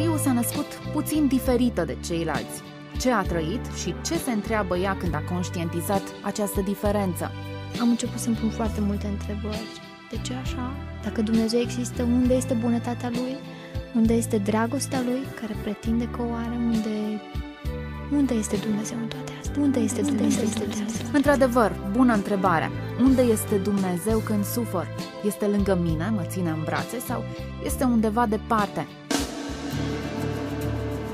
Mariu s-a născut puțin diferită de ceilalți. Ce a trăit și ce se întreabă ea când a conștientizat această diferență? Am început să-mi pun foarte multe întrebări. De ce așa? Dacă Dumnezeu există, unde este bunătatea Lui? Unde este dragostea Lui, care pretinde că o are? Unde, unde este Dumnezeu în toate astea? Unde este Dumnezeu în toate astea? Într-adevăr, bună întrebare. Unde este Dumnezeu când sufăr? Este lângă mine, mă ține în brațe sau este undeva departe?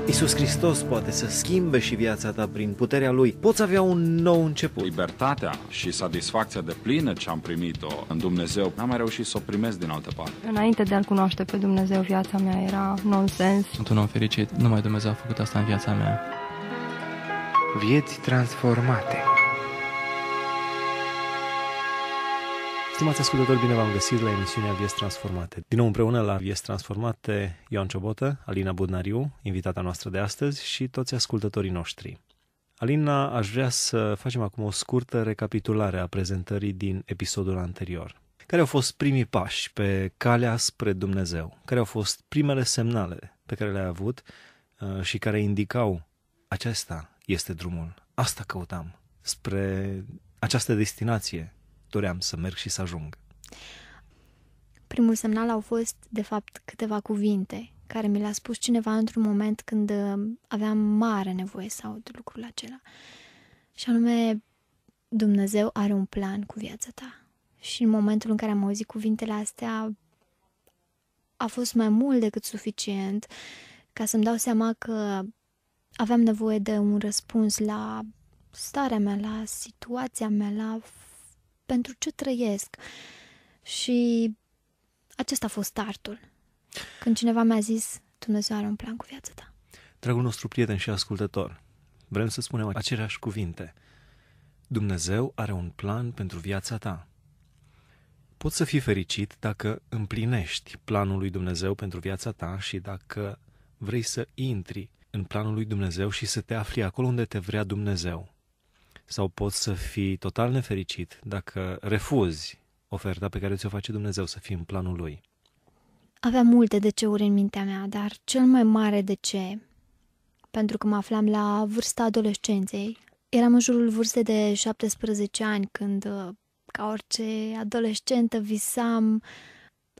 Iisus Hristos poate să schimbe și viața ta prin puterea Lui. Poți avea un nou început. Libertatea și satisfacția de plină ce am primit-o în Dumnezeu, n-am mai reușit să o primesc din altă parte. Înainte de a-L cunoaște pe Dumnezeu, viața mea era nonsens. Sunt un om fericit. Numai Dumnezeu a făcut asta în viața mea. Vieți transformate. Stimați ascultători, bine v-am găsit la emisiunea Vieți Transformate. Din nou împreună la Vieți Transformate, Ioan Ciobotă, Alina Budnariu, invitata noastră de astăzi și toți ascultătorii noștri. Alina, aș vrea să facem acum o scurtă recapitulare a prezentării din episodul anterior. Care au fost primii pași pe calea spre Dumnezeu? Care au fost primele semnale pe care le-ai avut uh, și care indicau acesta este drumul, asta căutam, spre această destinație doream să merg și să ajung. Primul semnal au fost, de fapt, câteva cuvinte care mi le-a spus cineva într-un moment când uh, aveam mare nevoie să aud lucrul acela. Și anume, Dumnezeu are un plan cu viața ta. Și în momentul în care am auzit cuvintele astea, a fost mai mult decât suficient ca să-mi dau seama că aveam nevoie de un răspuns la starea mea, la situația mea, la pentru ce trăiesc. Și acesta a fost startul. Când cineva mi-a zis, Dumnezeu are un plan cu viața ta. Dragul nostru prieten și ascultător, vrem să spunem aceleași cuvinte. Dumnezeu are un plan pentru viața ta. Poți să fii fericit dacă împlinești planul lui Dumnezeu pentru viața ta și dacă vrei să intri în planul lui Dumnezeu și să te afli acolo unde te vrea Dumnezeu sau poți să fii total nefericit dacă refuzi oferta pe care ți-o face Dumnezeu să fii în planul Lui. Aveam multe de uri în mintea mea, dar cel mai mare de ce, pentru că mă aflam la vârsta adolescenței, eram în jurul vârstei de 17 ani când, ca orice adolescentă, visam,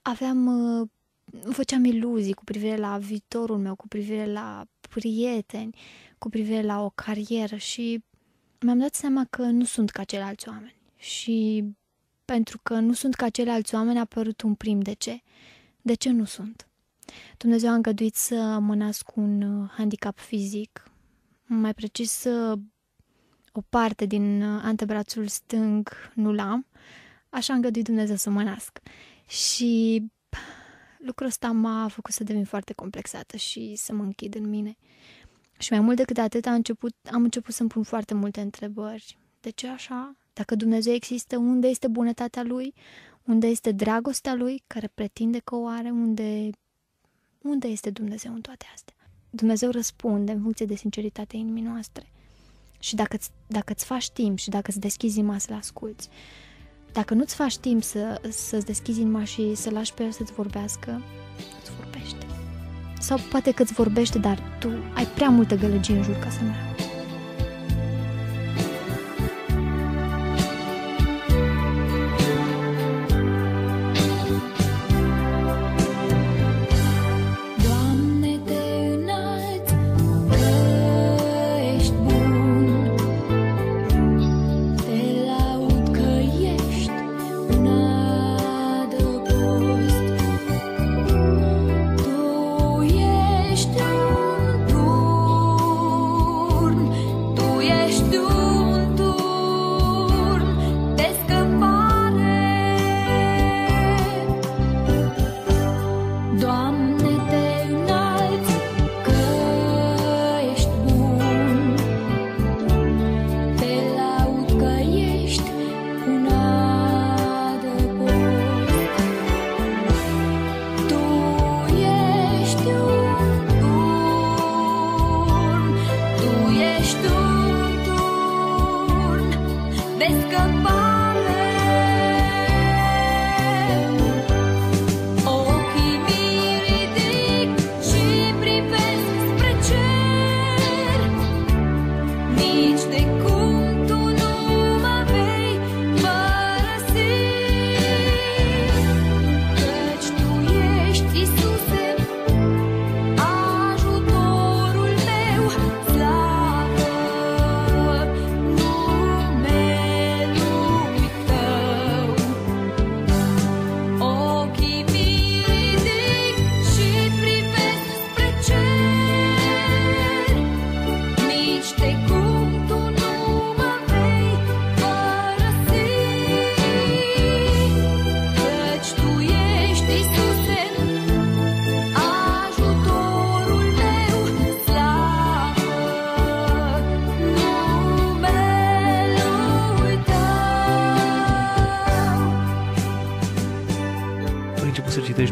aveam, făceam iluzii cu privire la viitorul meu, cu privire la prieteni, cu privire la o carieră și mi-am dat seama că nu sunt ca ceilalți oameni. Și pentru că nu sunt ca ceilalți oameni a apărut un prim de ce. De ce nu sunt? Dumnezeu a îngăduit să mă nasc un uh, handicap fizic, mai precis o parte din uh, antebrațul stâng nu l-am, așa a îngăduit Dumnezeu să mă nasc. Și lucrul ăsta m-a făcut să devin foarte complexată și să mă închid în mine. Și mai mult decât atât am început, am început să-mi pun foarte multe întrebări. De ce așa? Dacă Dumnezeu există, unde este bunătatea Lui? Unde este dragostea Lui, care pretinde că o are? Unde, unde este Dumnezeu în toate astea? Dumnezeu răspunde în funcție de sinceritatea inimii noastre. Și dacă îți, dacă îți faci timp și dacă îți deschizi inima să-L asculți, dacă nu-ți faci timp să, să-ți deschizi inima și să lași pe El să-ți vorbească, îți vorbește. Sau poate că îți vorbește, dar tu ai prea multă gălăgie în jur ca să nu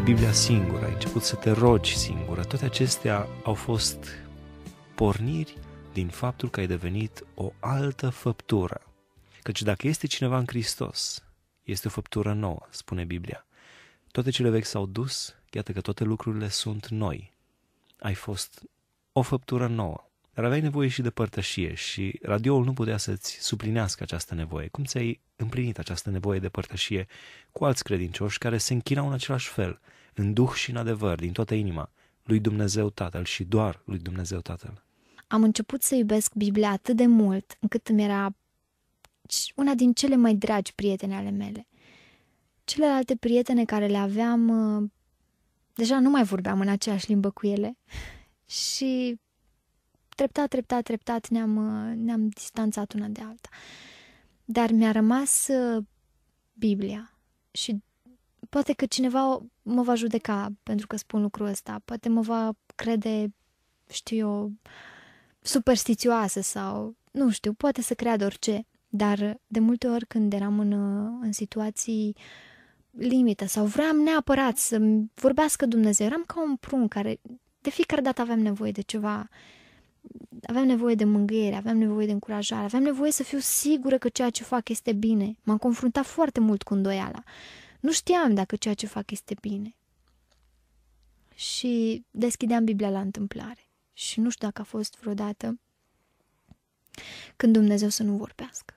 Biblia singură, ai început să te rogi singură. Toate acestea au fost porniri din faptul că ai devenit o altă făptură. Căci dacă este cineva în Hristos, este o făptură nouă, spune Biblia. Toate cele vechi s-au dus, iată că toate lucrurile sunt noi. Ai fost o făptură nouă. Dar aveai nevoie și de părtășie și radioul nu putea să-ți suplinească această nevoie. Cum ți-ai împlinit această nevoie de părtășie cu alți credincioși care se închinau în același fel, în duh și în adevăr, din toată inima, lui Dumnezeu Tatăl și doar lui Dumnezeu Tatăl? Am început să iubesc Biblia atât de mult încât îmi era una din cele mai dragi prietene ale mele. Celelalte prietene care le aveam, uh, deja nu mai vorbeam în aceeași limbă cu ele și treptat, treptat, treptat ne-am, uh, ne-am distanțat una de alta. Dar mi-a rămas uh, Biblia. Și poate că cineva mă va judeca pentru că spun lucrul ăsta, poate mă va crede, știu eu, superstițioasă sau, nu știu, poate să creadă orice, dar de multe ori când eram în, în situații limită sau vreau neapărat să vorbească Dumnezeu, eram ca un prun care de fiecare dată aveam nevoie de ceva, aveam nevoie de mângâiere, aveam nevoie de încurajare, aveam nevoie să fiu sigură că ceea ce fac este bine. M-am confruntat foarte mult cu îndoiala. Nu știam dacă ceea ce fac este bine. Și deschideam Biblia la întâmplare. Și nu știu dacă a fost vreodată când Dumnezeu să nu vorbească.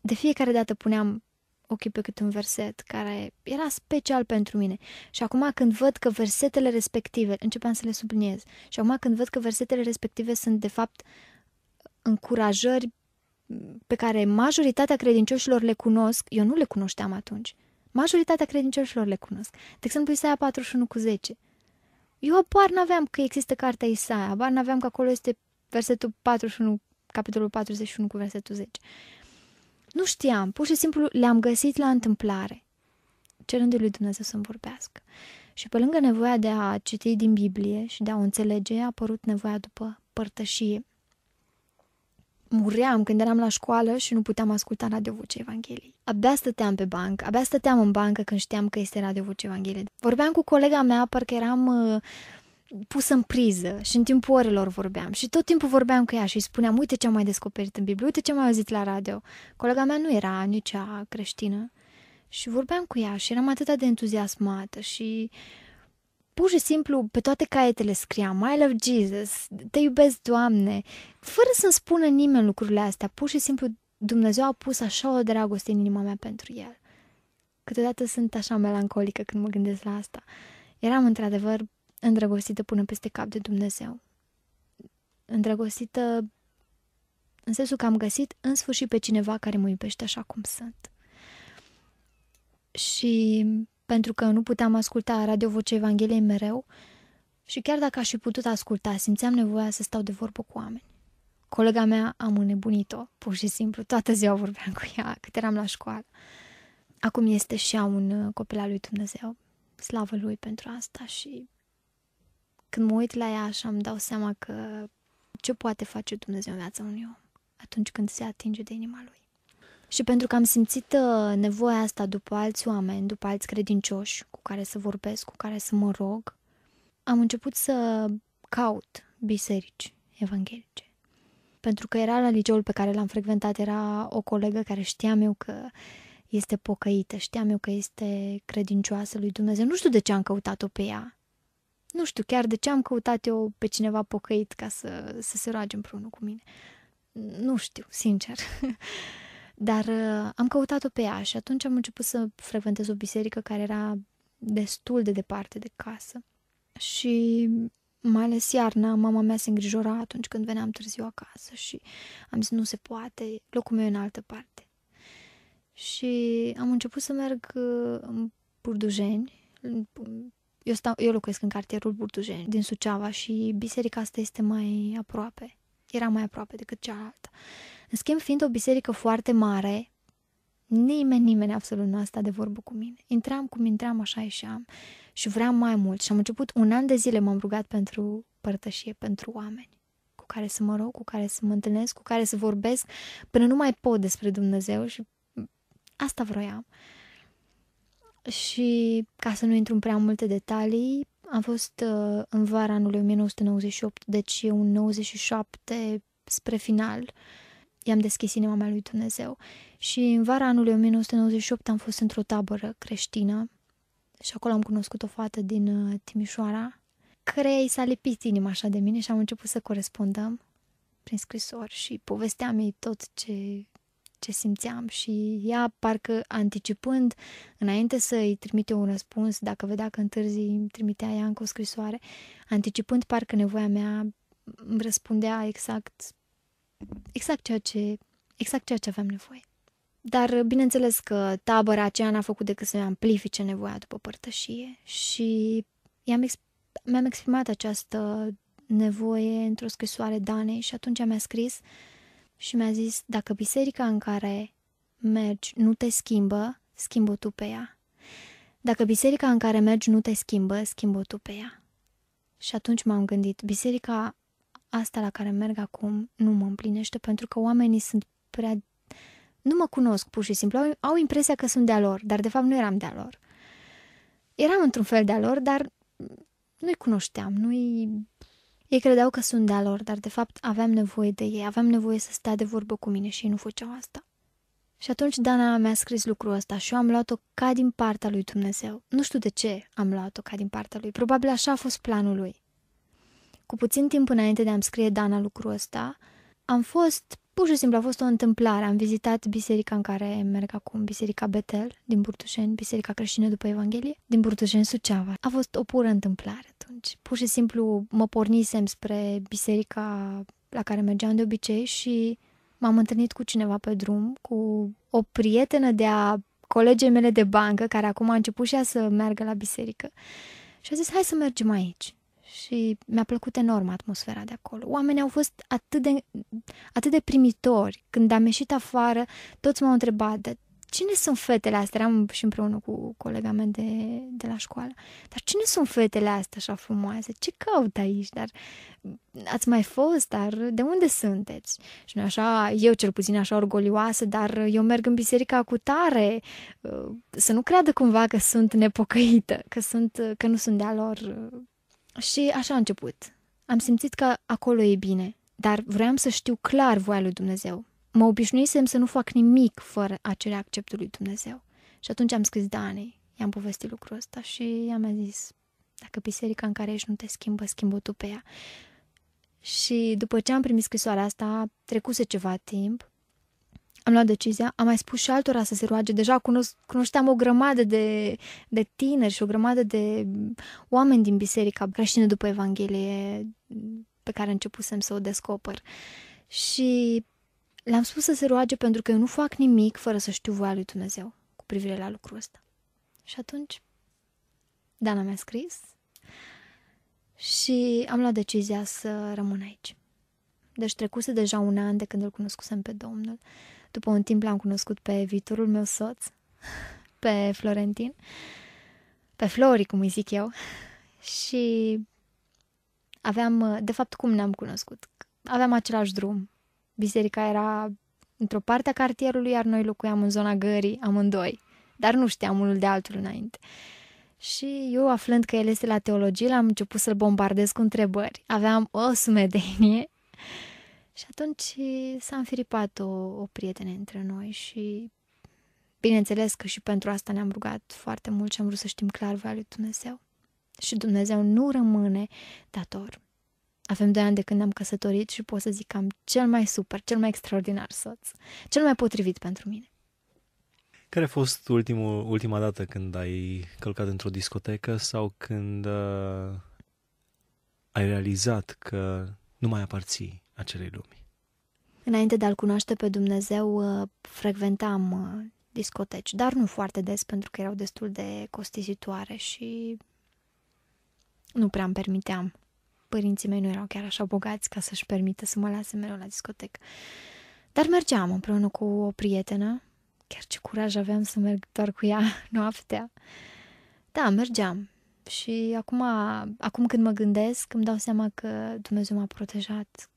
De fiecare dată puneam ochii pe cât un verset care era special pentru mine. Și acum când văd că versetele respective, începeam să le subliniez, și acum când văd că versetele respective sunt de fapt încurajări pe care majoritatea credincioșilor le cunosc, eu nu le cunoșteam atunci. Majoritatea credincioșilor le cunosc. De exemplu, Isaia 41 cu 10. Eu apar n-aveam că există cartea Isaia, abar n-aveam că acolo este versetul 41, capitolul 41 cu versetul 10. Nu știam, pur și simplu le-am găsit la întâmplare, cerându-i lui Dumnezeu să-mi vorbească. Și pe lângă nevoia de a citi din Biblie și de a o înțelege, a apărut nevoia după părtășie. Muream când eram la școală și nu puteam asculta Radio Voce Evangheliei. Abia stăteam pe bancă, abia stăteam în bancă când știam că este Radio Voce Evangheliei. Vorbeam cu colega mea, parcă eram uh, pusă în priză și în timpul orelor vorbeam și tot timpul vorbeam cu ea și îi spuneam, uite ce am mai descoperit în Biblie, uite ce am mai auzit la radio. Colega mea nu era nici a creștină și vorbeam cu ea și eram atât de entuziasmată și pur și simplu pe toate caietele scriam I love Jesus, te iubesc, Doamne, fără să-mi spună nimeni lucrurile astea, pur și simplu Dumnezeu a pus așa o dragoste în inima mea pentru el. Câteodată sunt așa melancolică când mă gândesc la asta. Eram într-adevăr îndrăgostită până peste cap de Dumnezeu. Îndrăgostită în sensul că am găsit în sfârșit pe cineva care mă iubește așa cum sunt. Și pentru că nu puteam asculta Radio Voce Evangheliei mereu, și chiar dacă aș fi putut asculta, simțeam nevoia să stau de vorbă cu oameni. Colega mea am înnebunit-o, pur și simplu, toată ziua vorbeam cu ea, cât eram la școală. Acum este și ea un copil al lui Dumnezeu. Slavă lui pentru asta și când mă uit la ea așa îmi dau seama că ce poate face Dumnezeu în viața unui om atunci când se atinge de inima lui. Și pentru că am simțit uh, nevoia asta după alți oameni, după alți credincioși cu care să vorbesc, cu care să mă rog, am început să caut biserici evanghelice. Pentru că era la liceul pe care l-am frecventat, era o colegă care știam eu că este pocăită, știam eu că este credincioasă lui Dumnezeu. Nu știu de ce am căutat-o pe ea, nu știu chiar de ce am căutat eu pe cineva pocăit ca să, să se roage împreună cu mine. Nu știu, sincer. Dar uh, am căutat-o pe ea și atunci am început să frecventez o biserică care era destul de departe de casă. Și mai ales iarna, mama mea se îngrijora atunci când veneam târziu acasă și am zis nu se poate, locul meu e în altă parte. Și am început să merg uh, în Burdujeni, eu, stau, eu locuiesc în cartierul Burtujeni, din Suceava și biserica asta este mai aproape. Era mai aproape decât cealaltă. În schimb, fiind o biserică foarte mare, nimeni, nimeni absolut nu a stat de vorbă cu mine. Intram cum intram, așa ieșeam și vreau mai mult. Și am început un an de zile m-am rugat pentru părtășie, pentru oameni cu care să mă rog, cu care să mă întâlnesc, cu care să vorbesc, până nu mai pot despre Dumnezeu și asta vroiam. Și ca să nu intru în prea multe detalii, am fost uh, în vara anului 1998, deci e un 97 spre final. I-am deschis inima mea lui Dumnezeu. Și în vara anului 1998 am fost într-o tabără creștină și acolo am cunoscut o fată din uh, Timișoara, care i s-a lipit inima așa de mine și am început să corespondăm prin scrisori și povesteam ei tot ce, ce simțeam și ea, parcă anticipând, înainte să îi trimite un răspuns, dacă vedea că întârzi, îmi trimitea ea încă o scrisoare, anticipând parcă nevoia mea, îmi răspundea exact, exact ceea ce, exact ceea ce aveam nevoie. Dar bineînțeles că tabăra aceea n-a făcut decât să-mi amplifice nevoia după părtășie și i-am ex- mi-am exprimat această nevoie într-o scrisoare Danei și atunci mi-a scris și mi-a zis dacă biserica în care mergi nu te schimbă, schimbă tu pe ea. Dacă biserica în care mergi nu te schimbă, schimbă tu pe ea. Și atunci m-am gândit, biserica asta la care merg acum nu mă împlinește pentru că oamenii sunt prea... Nu mă cunosc pur și simplu, au, au impresia că sunt de-a lor, dar de fapt nu eram de-a lor. Eram într-un fel de-a lor, dar nu-i cunoșteam, nu-i ei credeau că sunt de-a lor, dar de fapt aveam nevoie de ei, aveam nevoie să stea de vorbă cu mine și ei nu făceau asta. Și atunci Dana mi-a scris lucrul ăsta și eu am luat-o ca din partea lui Dumnezeu. Nu știu de ce am luat-o ca din partea lui, probabil așa a fost planul lui. Cu puțin timp înainte de a-mi scrie Dana lucrul ăsta, am fost Pur și simplu a fost o întâmplare. Am vizitat biserica în care merg acum, Biserica Betel din Burtușeni, Biserica Creștină după Evanghelie, din Burtușeni, Suceava. A fost o pură întâmplare atunci. Pur și simplu mă pornisem spre biserica la care mergeam de obicei și m-am întâlnit cu cineva pe drum, cu o prietenă de a colegii mele de bancă, care acum a început și ea să meargă la biserică. Și a zis, hai să mergem aici și mi-a plăcut enorm atmosfera de acolo. Oamenii au fost atât de, atât de primitori. Când am ieșit afară, toți m-au întrebat, de cine sunt fetele astea? Eram și împreună cu colega mea de, de la școală. Dar cine sunt fetele astea așa frumoase? Ce caut aici? Dar ați mai fost? Dar de unde sunteți? Și nu așa, eu cel puțin așa orgolioasă, dar eu merg în biserica cu tare. Să nu creadă cumva că sunt nepocăită, că, sunt, că nu sunt de-a lor și așa a început. Am simțit că acolo e bine, dar vreau să știu clar voia lui Dumnezeu. Mă obișnuisem să nu fac nimic fără a cere acceptul lui Dumnezeu. Și atunci am scris Danei, i-am povestit lucrul ăsta și i-am zis, dacă biserica în care ești nu te schimbă, schimbă tu pe ea. Și după ce am primit scrisoarea asta, trecuse ceva timp am luat decizia, am mai spus și altora să se roage. Deja cunos- cunoșteam o grămadă de, de tineri și o grămadă de oameni din biserica creștină după Evanghelie pe care începusem să o descoper. Și le-am spus să se roage pentru că eu nu fac nimic fără să știu voia lui Dumnezeu cu privire la lucrul ăsta. Și atunci Dana mi-a scris și am luat decizia să rămân aici. Deci trecuse deja un an de când îl cunoscusem pe Domnul. După un timp l-am cunoscut pe viitorul meu soț, pe Florentin, pe Flori, cum îi zic eu, și aveam, de fapt, cum ne-am cunoscut? Aveam același drum. Biserica era într-o parte a cartierului, iar noi locuiam în zona gării, amândoi, dar nu știam unul de altul înainte. Și eu, aflând că el este la teologie, l-am început să-l bombardez cu întrebări. Aveam o sumedenie și atunci s-a înfiripat o, o prietenă între noi și bineînțeles că și pentru asta ne-am rugat foarte mult și am vrut să știm clar voia lui Dumnezeu. Și Dumnezeu nu rămâne dator. Avem doi ani de când am căsătorit și pot să zic că am cel mai super, cel mai extraordinar soț, cel mai potrivit pentru mine. Care a fost ultimul, ultima dată când ai călcat într-o discotecă sau când uh, ai realizat că nu mai aparții acelei lumi. Înainte de a-L cunoaște pe Dumnezeu, uh, frecventam uh, discoteci, dar nu foarte des, pentru că erau destul de costisitoare și nu prea îmi permiteam. Părinții mei nu erau chiar așa bogați ca să-și permită să mă lase mereu la discotecă. Dar mergeam împreună cu o prietenă, chiar ce curaj aveam să merg doar cu ea noaptea. Da, mergeam. Și acum, acum când mă gândesc, îmi dau seama că Dumnezeu m-a protejat,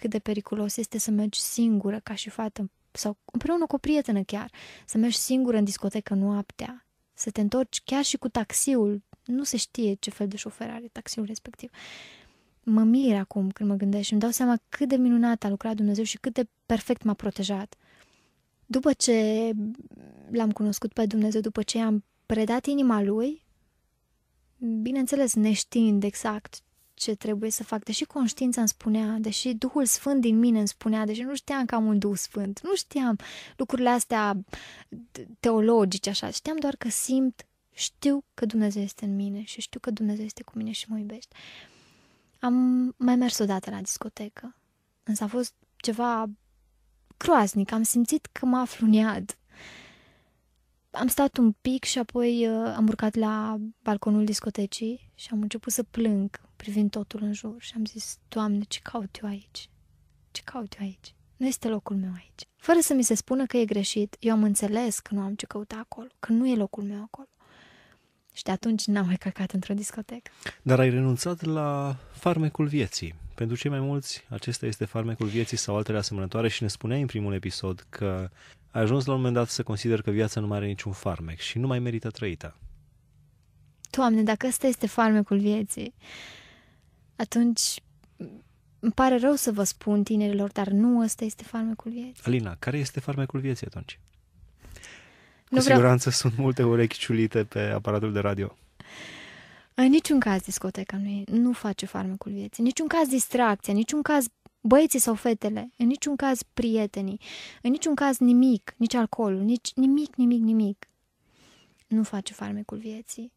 cât de periculos este să mergi singură ca și fată sau împreună cu o prietenă chiar, să mergi singură în discotecă noaptea, să te întorci chiar și cu taxiul. Nu se știe ce fel de șofer are taxiul respectiv. Mă mir acum când mă gândesc și îmi dau seama cât de minunat a lucrat Dumnezeu și cât de perfect m-a protejat. După ce l-am cunoscut pe Dumnezeu, după ce am predat inima lui, bineînțeles, neștiind exact ce trebuie să fac, deși conștiința îmi spunea, deși Duhul Sfânt din mine îmi spunea, deși nu știam că am un Duh Sfânt, nu știam lucrurile astea teologice, așa, știam doar că simt, știu că Dumnezeu este în mine și știu că Dumnezeu este cu mine și mă iubește. Am mai mers odată la discotecă, însă a fost ceva groaznic, am simțit că mă aflu în iad. Am stat un pic și apoi uh, am urcat la balconul discotecii și am început să plâng privind totul în jur și am zis, Doamne, ce caut eu aici? Ce caut eu aici? Nu este locul meu aici. Fără să mi se spună că e greșit, eu am înțeles că nu am ce căuta acolo, că nu e locul meu acolo. Și de atunci n-am mai căcat într-o discotecă. Dar ai renunțat la farmecul vieții. Pentru cei mai mulți, acesta este farmecul vieții sau altele asemănătoare și ne spuneai în primul episod că ai ajuns la un moment dat să consider că viața nu mai are niciun farmec și nu mai merită trăită. Doamne, dacă ăsta este farmecul vieții, atunci îmi pare rău să vă spun tinerilor, dar nu ăsta este farmecul vieții. Alina, care este farmecul vieții atunci? Cu Nu vreau- siguranță sunt multe urechi ciulite pe aparatul de radio. În niciun caz discoteca nu, e, nu face farmecul vieții, în niciun caz distracția, în niciun caz băieții sau fetele, în niciun caz prietenii, în niciun caz nimic, nici alcoolul, nici nimic, nimic, nimic. Nu face farmecul vieții.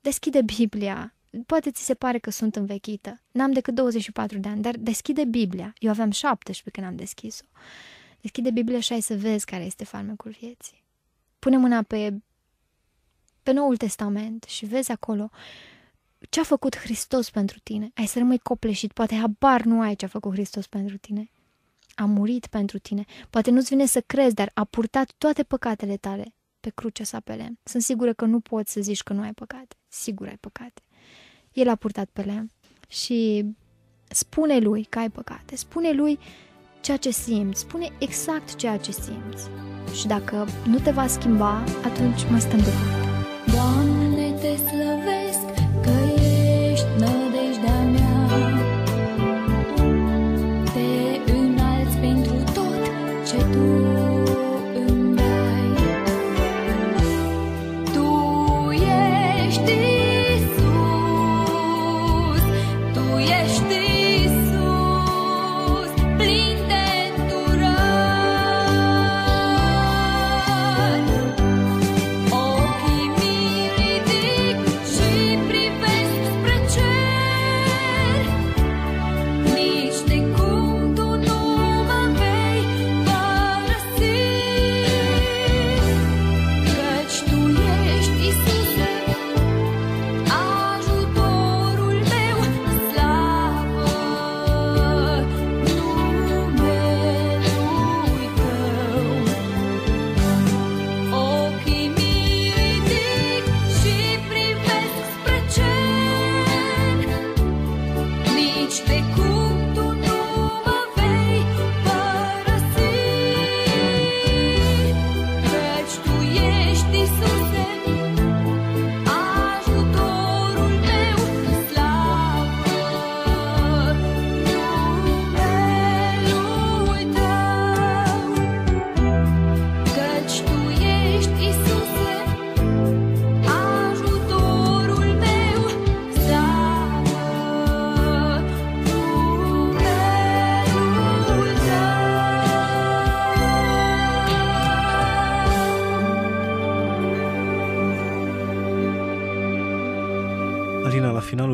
Deschide Biblia. Poate ți se pare că sunt învechită. N-am decât 24 de ani, dar deschide Biblia. Eu aveam 17 când am deschis-o. Deschide Biblia și ai să vezi care este farmecul vieții. Pune mâna pe, pe Noul Testament și vezi acolo ce a făcut Hristos pentru tine. Ai să rămâi copleșit, poate habar nu ai ce a făcut Hristos pentru tine. A murit pentru tine. Poate nu-ți vine să crezi, dar a purtat toate păcatele tale pe crucea sa pe lemn. Sunt sigură că nu poți să zici că nu ai păcate. Sigur ai păcate. El a purtat pe lemn și spune lui că ai păcate. Spune lui ceea ce simți. Spune exact ceea ce simți. Și dacă nu te va schimba, atunci mai stăm de vorbă.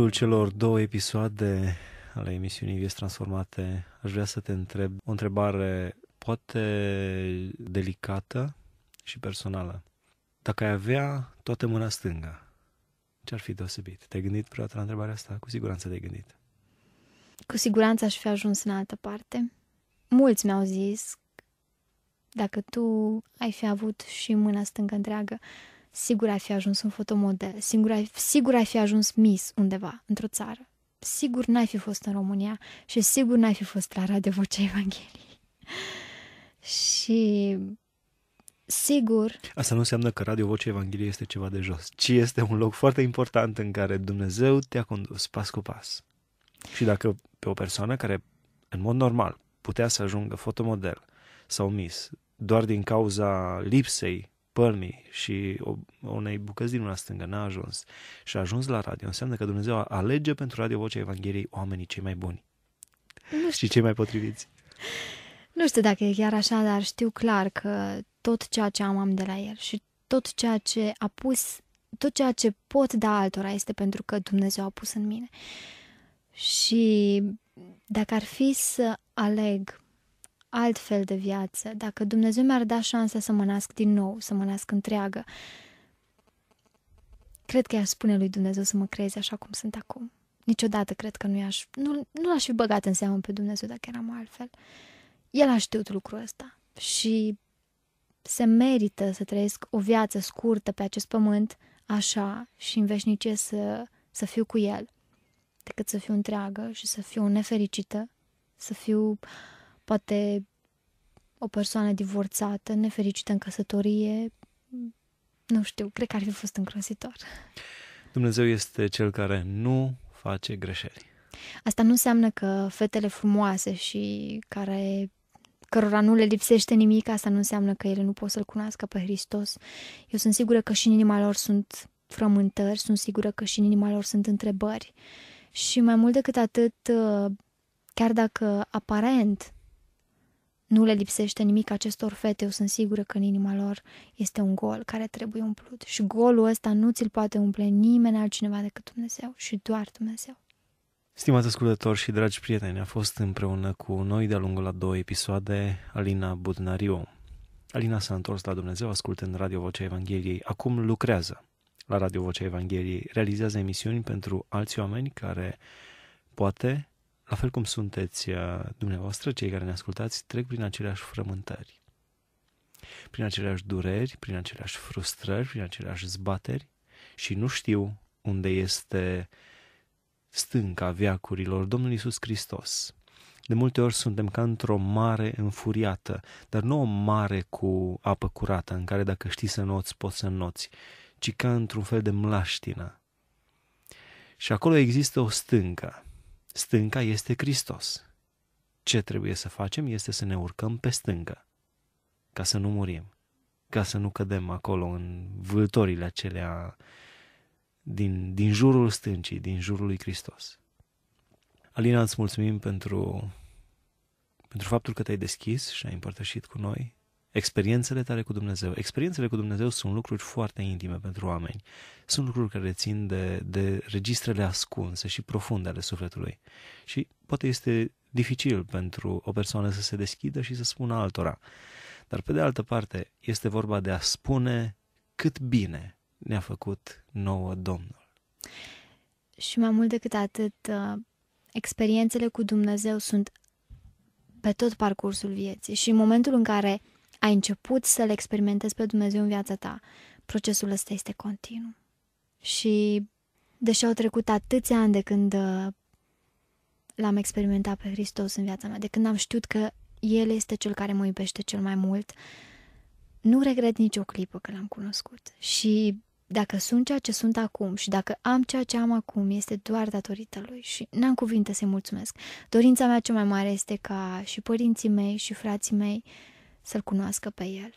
Finalul celor două episoade ale emisiunii Vieți Transformate, aș vrea să te întreb o întrebare poate delicată și personală. Dacă ai avea toată mâna stângă, ce ar fi deosebit? Te-ai gândit vreodată la întrebarea asta? Cu siguranță te-ai gândit. Cu siguranță aș fi ajuns în altă parte. Mulți mi-au zis, dacă tu ai fi avut și mâna stângă întreagă, sigur ai fi ajuns un fotomodel, sigur ai, sigur ai fi ajuns Miss undeva, într-o țară. Sigur n-ai fi fost în România și sigur n-ai fi fost la Radio Vocea Evangheliei. și Sigur, Asta nu înseamnă că Radio Vocea Evangheliei este ceva de jos, ci este un loc foarte important în care Dumnezeu te-a condus pas cu pas. Și dacă pe o persoană care, în mod normal, putea să ajungă fotomodel sau mis, doar din cauza lipsei părnii și o, unei bucăți din una stângă n-a ajuns și a ajuns la radio, înseamnă că Dumnezeu alege pentru Radio Vocea Evangheliei oamenii cei mai buni nu știu, și cei mai potriviți. nu știu dacă e chiar așa, dar știu clar că tot ceea ce am am de la el și tot ceea ce a pus, tot ceea ce pot da altora este pentru că Dumnezeu a pus în mine. Și dacă ar fi să aleg alt fel de viață, dacă Dumnezeu mi-ar da șansa să mă nasc din nou, să mă nasc întreagă, cred că i-aș spune lui Dumnezeu să mă creeze așa cum sunt acum. Niciodată cred că nu i-aș, nu, nu l-aș fi băgat în seamă pe Dumnezeu dacă eram altfel. El a știut lucrul ăsta și se merită să trăiesc o viață scurtă pe acest pământ așa și în veșnicie să, să fiu cu el decât să fiu întreagă și să fiu nefericită, să fiu poate o persoană divorțată, nefericită în căsătorie. Nu știu, cred că ar fi fost îngrozitor. Dumnezeu este cel care nu face greșeli. Asta nu înseamnă că fetele frumoase și care cărora nu le lipsește nimic, asta nu înseamnă că ele nu pot să-L cunoască pe Hristos. Eu sunt sigură că și în inima lor sunt frământări, sunt sigură că și în inima lor sunt întrebări. Și mai mult decât atât, chiar dacă aparent nu le lipsește nimic acestor fete, eu sunt sigură că în inima lor este un gol care trebuie umplut. Și golul ăsta nu ți-l poate umple nimeni altcineva decât Dumnezeu și doar Dumnezeu. Stimați ascultători și dragi prieteni, a fost împreună cu noi de-a lungul la două episoade Alina Budnariu. Alina s-a întors la Dumnezeu ascultând Radio Vocea Evangheliei. Acum lucrează la Radio Vocea Evangheliei, realizează emisiuni pentru alți oameni care poate, la fel cum sunteți uh, dumneavoastră, cei care ne ascultați, trec prin aceleași frământări, prin aceleași dureri, prin aceleași frustrări, prin aceleași zbateri și nu știu unde este stânca veacurilor Domnul Iisus Hristos. De multe ori suntem ca într-o mare înfuriată, dar nu o mare cu apă curată, în care dacă știi să noți, poți să noți, ci ca într-un fel de mlaștină. Și acolo există o stâncă. Stânca este Hristos. Ce trebuie să facem este să ne urcăm pe stâncă, ca să nu murim, ca să nu cădem acolo în vâltorile acelea din, din jurul stâncii, din jurul lui Hristos. Alina, îți mulțumim pentru, pentru faptul că te-ai deschis și ai împărtășit cu noi experiențele tale cu Dumnezeu. Experiențele cu Dumnezeu sunt lucruri foarte intime pentru oameni. Sunt lucruri care țin de, de registrele ascunse și profunde ale sufletului. Și poate este dificil pentru o persoană să se deschidă și să spună altora. Dar pe de altă parte este vorba de a spune cât bine ne-a făcut nouă Domnul. Și mai mult decât atât, uh, experiențele cu Dumnezeu sunt pe tot parcursul vieții și în momentul în care ai început să-L experimentezi pe Dumnezeu în viața ta, procesul ăsta este continuu. Și deși au trecut atâția ani de când uh, l-am experimentat pe Hristos în viața mea, de când am știut că El este Cel care mă iubește cel mai mult, nu regret nicio clipă că l-am cunoscut. Și dacă sunt ceea ce sunt acum și dacă am ceea ce am acum, este doar datorită lui și n-am cuvinte să-i mulțumesc. Dorința mea cea mai mare este ca și părinții mei și frații mei să-l cunoască pe el.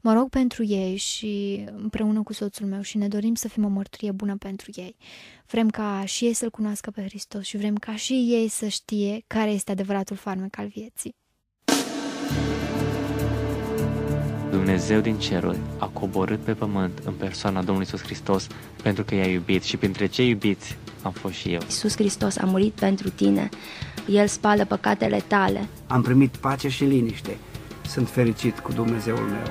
Mă rog pentru ei și împreună cu soțul meu și ne dorim să fim o mărturie bună pentru ei. Vrem ca și ei să-L cunoască pe Hristos și vrem ca și ei să știe care este adevăratul farmec al vieții. Dumnezeu din ceruri a coborât pe pământ în persoana Domnului Isus Hristos pentru că i-a iubit și printre cei iubiți am fost și eu. Iisus Hristos a murit pentru tine. El spală păcatele tale. Am primit pace și liniște. Sunt fericit cu Dumnezeul meu.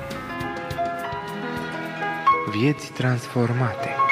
Vieți transformate.